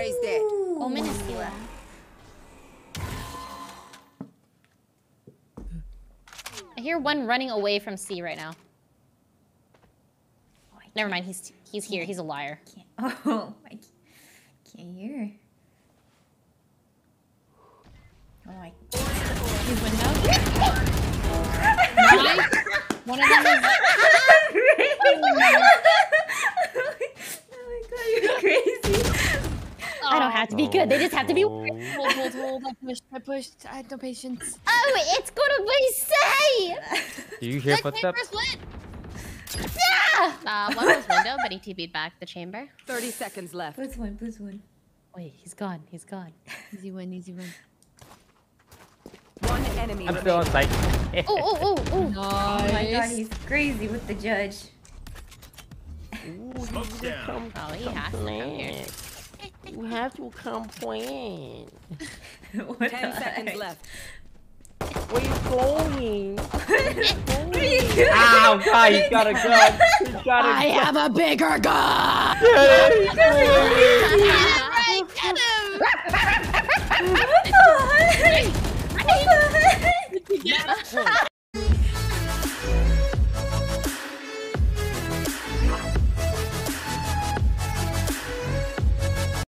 Rae's dead. Omen is here. I hear one running away from C right now. Oh, Never mind, he's he's here. He's a liar. can't. Oh, I can't, can't hear. Oh, I. His window. One of them is. oh my god, you're crazy. I don't have to be good. They just have to be. Oh. Hold, hold, hold. I pushed. I pushed. I had no patience. Oh, it's gonna be safe. Do you hear That footsteps? chamber's lit. Uh, one was window, but he TP'd back the chamber. 30 seconds left. Plus one, plus one. Wait, he's gone. He's gone. Easy win. Easy win. One enemy I'm still on remaining. site. Oh, oh, oh, oh. Nice. Oh my god, he's crazy with the judge. Smoke's down. Oh, he has to come here. You have to complain. what Ten seconds heck? left. Where you going? Where you going? Oh God, he's got a gun. He's got a I gun. have a bigger gun! get him! what the heck? What the heck?